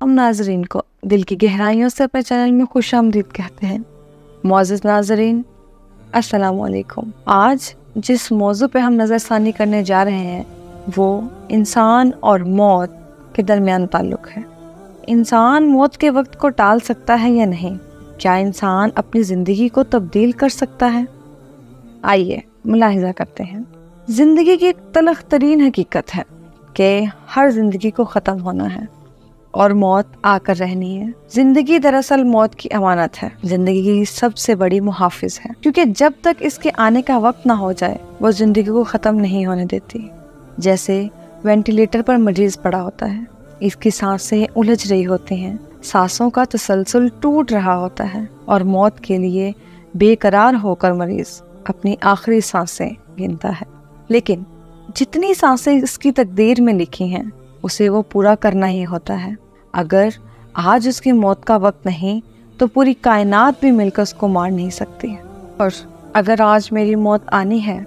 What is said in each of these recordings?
हम नाजरीन को दिल की गहराइयों से अपने चैनल में खुश आमदीद कहते हैं। मोज़ नाजरीन असलकुम आज जिस मौजू पे हम नज़रसानी करने जा रहे हैं, वो इंसान और मौत के दरमियान ताल्लुक़ है। इंसान मौत के वक्त को टाल सकता है या नहीं? क्या इंसान अपनी ज़िंदगी को तब्दील कर सकता है? आइए मुलाहिजा करते हैं। ज़िंदगी की एक तलख तरीन हकीकत है कि हर ज़िंदगी को ख़त्म होना है। और मौत आकर रहनी है। ज़िंदगी दरअसल मौत की अमानत है। ज़िंदगी की सबसे बड़ी मुहाफिज है। क्योंकि जब तक इसके आने का वक्त ना हो जाए, वो ज़िंदगी को ख़त्म नहीं होने देती। जैसे वेंटिलेटर पर मरीज़ पड़ा होता है। इसकी साँसें उलझ रही होती हैं। सांसों का तसलसल टूट रहा होता है। और मौत के लिए बेकरार होकर मरीज़ अपनी आखिरी साँसें गिनता है। लेकिन जितनी साँसें इसकी तकदीर में लिखी हैं, उसे वो पूरा करना ही होता है। अगर आज उसकी मौत का वक्त नहीं तो पूरी कायनात भी मिलकर उसको मार नहीं सकती। और अगर आज मेरी मौत आनी है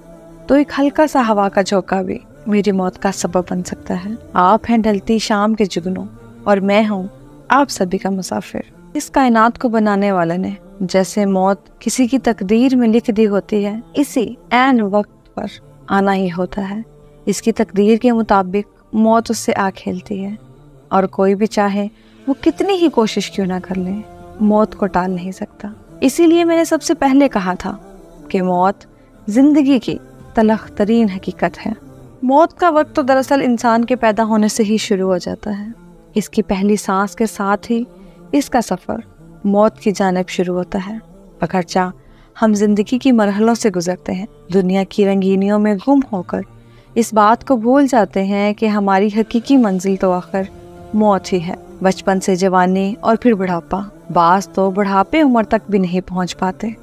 तो एक हल्का सा हवा का झोंका भी मेरी मौत का सबब बन सकता है। आप हैं ढलती शाम के जुगनों, और मैं हूँ आप सभी का मुसाफिर। इस कायनात को बनाने वाले ने जैसे मौत किसी की तकदीर में लिख दी होती है, इसी एन वक्त पर आना ही होता है। इसकी तकदीर के मुताबिक मौत उससे आ खेलती है। और कोई भी चाहे, वो कितनी ही कोशिश क्यों ना कर ले। मौत को टाल नहीं सकता। इसीलिए मैंने सबसे पहले कहा था कि मौत ज़िंदगी की तलख तरीन हकीकत है। मौत का वक्त तो दरअसल इंसान के पैदा होने से ही शुरू हो जाता है। इसकी पहली सांस के साथ ही इसका सफ़र मौत की जानब शुरू होता है। अगरचा हम ज़िंदगी की मरहलों से गुजरते हैं। दुनिया की रंगीनियों में गुम होकर इस बात को भूल जाते हैं कि हमारी हकीकी मंजिल तो आखिर मौत ही है। बचपन से जवानी और फिर बुढ़ापा। बास तो बुढ़ापे उम्र तक भी नहीं पहुँच पाते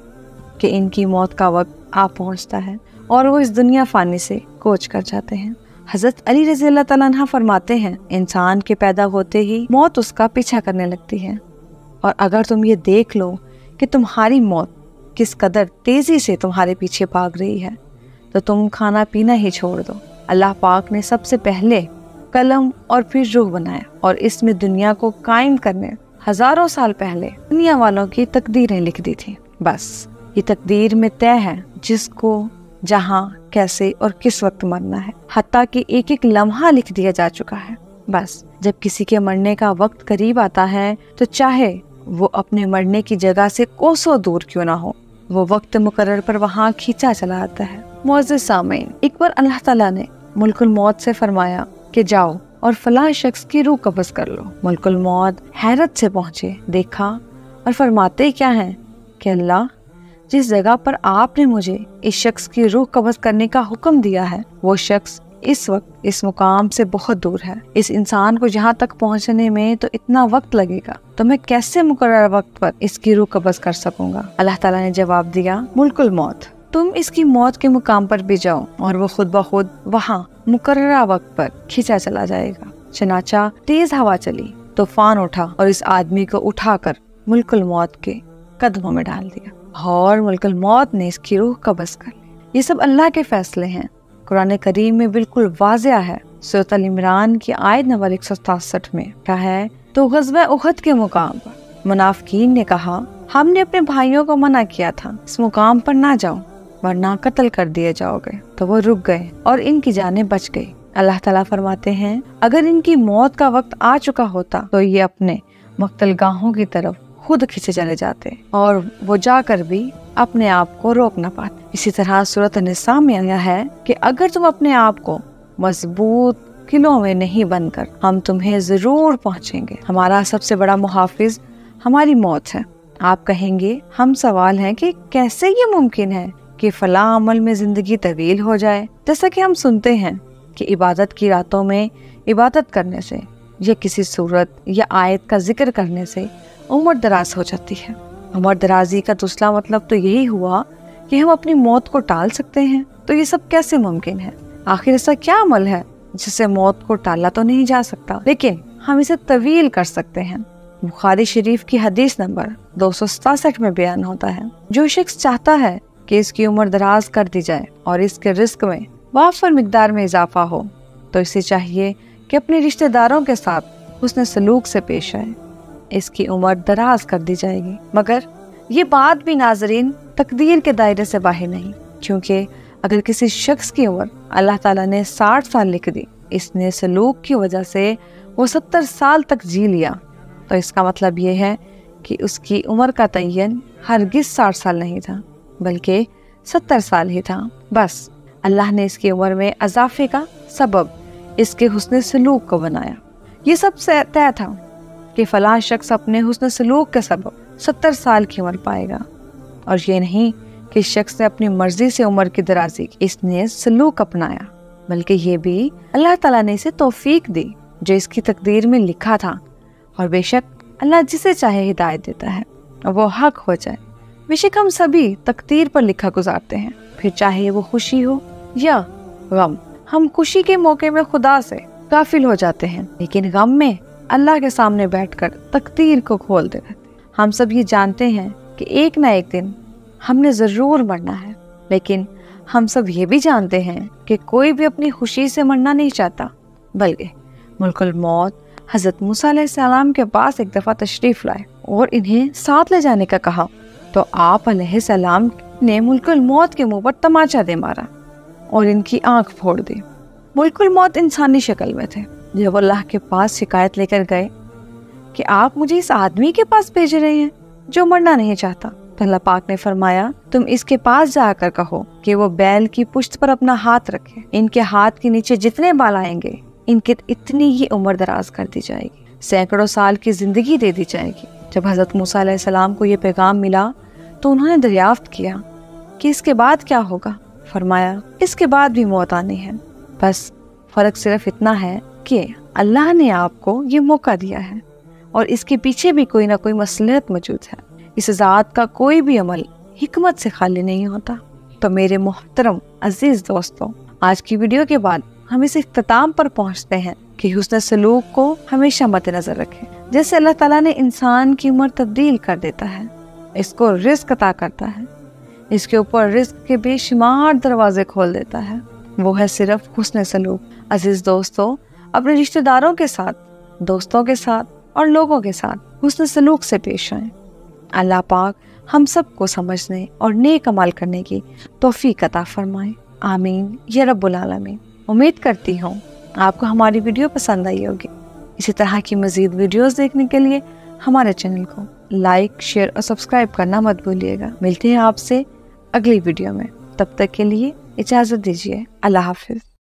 कि इनकी मौत का वक्त आ पहुँचता है और वो इस दुनिया फानी से कोच कर जाते हैं। हज़रत अली रज़ी तला फरमाते हैं, इंसान के पैदा होते ही मौत उसका पीछा करने लगती है। और अगर तुम ये देख लो कि तुम्हारी मौत किस कदर तेज़ी से तुम्हारे पीछे भाग रही है तो तुम खाना पीना ही छोड़ दो। अल्लाह पाक ने सबसे पहले कलम और फिर रूह बनाया और इसमें दुनिया को कायम करने हज़ारों साल पहले दुनिया वालों की तकदीरें लिख दी थी। बस, ये तकदीर में तय है जिसको, जहाँ, कैसे और किस वक्त मरना है। हत्या कि एक एक लम्हा लिख दिया जा चुका है। बस, जब किसी के मरने का वक्त करीब आता है तो चाहे वो अपने मरने की जगह से कोसों दूर क्यों ना हो, वो वक्त मुकर पर वहाँ खींचा चला आता है। मोज़ सामीन एक बार अल्लाह ताला ने मुल्कुल मौत से फरमाया कि जाओ और फला शख्स की रूह कबज कर लो। मुल्कुल मौत हैरत से पहुँचे, देखा और फरमाते क्या हैं कि अल्लाह, जिस जगह पर आपने मुझे इस शख्स की रूह कबज करने का हुक्म दिया है, वो शख्स इस वक्त इस मुकाम से बहुत दूर है। इस इंसान को जहाँ तक पहुँचने में तो इतना वक्त लगेगा तो मैं कैसे मुकर वक्त पर इसकी रूह कबज कर सकूँगा? अल्लाह ताला ने जवाब दिया, मुल्कुल मौत, तुम इसकी मौत के मुकाम पर भी जाओ और वो खुद ब खुद वहाँ मुकर वक्त पर खींचा चला जाएगा। चनाचा तेज हवा चली, तूफ़ान उठा और इस आदमी को उठाकर मुल्कुल मौत के कदमों में डाल दिया। और मुल्कुल मौत ने इसकी रूह कबज कर ली। ये सब अल्लाह के फैसले हैं। कुरान करीम में बिल्कुल वाजिया है। सूरत इमरान की आयत नंबर एक सौ सतासठ में क्या है तो गजब उहद के मुकाम पर। मुनाफकीन ने कहा, हमने अपने भाइयों को मना किया था। इस मुकाम पर ना जाओ। वरना कत्ल कर दिए जाओगे तो वो रुक गए और इनकी जाने बच गई। अल्लाह ताला फरमाते हैं, अगर इनकी मौत का वक्त आ चुका होता तो ये अपने मख्तल गाहों की तरफ़ खुद खींचे चले जाते और वो जाकर भी अपने आप को रोक ना पाते। इसी तरह सूरत निसा में आया है कि अगर तुम अपने आप को मज़बूत किलों में नहीं बनकर हम तुम्हें ज़रूर पहुँचेंगे। हमारा सबसे बड़ा मुहाफिज हमारी मौत है। आप कहेंगे, हम सवाल हैं कि कैसे ये मुमकिन है? कि फला अमल में ज़िंदगी तवील हो जाए। जैसा कि हम सुनते हैं कि इबादत की रातों में इबादत करने से या किसी सूरत या आयत का ज़िक्र करने से उम्र दराज हो जाती है। उम्र दराजी का दूसरा मतलब तो यही हुआ कि हम अपनी मौत को टाल सकते हैं। तो ये सब कैसे मुमकिन है? आखिर ऐसा क्या अमल है जिससे मौत को टाला तो नहीं जा सकता? लेकिन हम इसे तवील कर सकते हैं। बुखारी शरीफ की हदीस नंबर दो में बयान होता है। जो शख्स चाहता है कि इसकी उम्र दराज कर दी जाए और इसके रिस्क में वाफर मकदार में इजाफा हो तो इसे चाहिए कि अपने रिश्तेदारों के साथ उसने सलूक से पेश आए। इसकी उम्र दराज कर दी जाएगी, मगर ये बात भी नाजरीन तकदीर के दायरे से बाहर नहीं, क्योंकि अगर किसी शख्स की उम्र अल्लाह ताला ने साठ साल लिख दी, इसने सलूक की वजह से वो सत्तर साल तक जी लिया तो इसका मतलब ये है कि उसकी उम्र का तयन हरगिज साठ साल नहीं था। बल्कि सत्तर साल ही था। बस, अल्लाह ने इसकी उम्र में अजाफे का सबब, इसके हुसन सलूक को बनाया। ये सब तय था कि फलां शख्स अपने हुसन सलूक के सबब सत्तर साल की उम्र पाएगा। और ये नहीं कि शख्स ने अपनी मर्ज़ी से उम्र की दराजी की इसने सलूक अपनाया, बल्कि ये भी अल्लाह ताला ने इसे तोफीक दी, जो इसकी तकदीर में लिखा था। और बेशक अल्लाह जिसे चाहे हिदायत देता है, और वो हक हो जाए। बेशक हम सभी तकदीर पर लिखा गुजारते हैं। फिर चाहे वो खुशी हो या गम, हम खुशी के मौके में खुदा से गाफिल हो जाते हैं, लेकिन गम में अल्लाह के सामने बैठकर तकदीर को खोलते रहते हम सब ये जानते हैं कि एक ना एक दिन हमने ज़रूर मरना है, लेकिन हम सब ये भी जानते हैं कि कोई भी अपनी खुशी से मरना नहीं चाहता, बल्कि मुल्कुल मौत हज़रत मूसा सलाम के पास एक दफ़ा तशरीफ़ लाए और इन्हें साथ ले जाने का कहा। तो आप सलाम ने मुल्कुल मौत के मुँह पर तमाचा दे मारा और इनकी आँख फोड़ दी। मुल्कुल मौत इंसानी शक्ल में थे। जब अल्लाह के पास शिकायत लेकर गए कि आप मुझे इस आदमी के पास भेज रहे हैं जो मरना नहीं चाहता तो अल्लाह पाक ने फरमाया, तुम इसके पास जाकर कहो कि वो बैल की पुश्त पर अपना हाथ रखे। इनके हाथ के नीचे जितने बाल आएँगे, इनके इतनी ही उम्र दराज कर दी जाएगी। सैकड़ों साल की ज़िंदगी दे दी जाएगी। जब हज़रत मूसा को ये पैगाम मिला तो उन्होंने दरियाफ्त किया कि इसके बाद क्या होगा। फरमाया, इसके बाद भी मौत आनी है। बस फ़र्क सिर्फ़ इतना है कि अल्लाह ने आपको ये मौका दिया है और इसके पीछे भी कोई ना कोई मसलहत मौजूद है। इस ज़ात का कोई भी अमल हिकमत से खाली नहीं होता। तो मेरे मोहतरम, अज़ीज़ दोस्तों, आज की वीडियो के बाद हम इस अख्ताम पर पहुँचते हैं कि हुसन सलूक को हमेशा मद्देनजर रखें। जैसे अल्लाह ताला ने इंसान की उम्र तब्दील कर देता है। इसको रिस्क अता करता है। इसके ऊपर रिस्क के बेशुमार दरवाजे खोल देता है। वो है सिर्फ़ हुसन सलूक। अज़ीज़ दोस्तों, अपने रिश्तेदारों के साथ, दोस्तों के साथ और लोगों के साथ हुसन सलूक से पेश आए। अल्लाह पाक हम सबको समझने और नेक अमल करने की तोफ़ी अता फरमाए। आमीन, या रब्बुल आलमीन। उम्मीद करती हूँ, आपको हमारी वीडियो पसंद आई होगी। इसी तरह की मज़ीद वीडियोस देखने के लिए हमारे चैनल को लाइक शेयर और सब्सक्राइब करना मत भूलिएगा। मिलते हैं आपसे अगली वीडियो में। तब तक के लिए इजाज़त दीजिए। अल्लाह हाफिज़।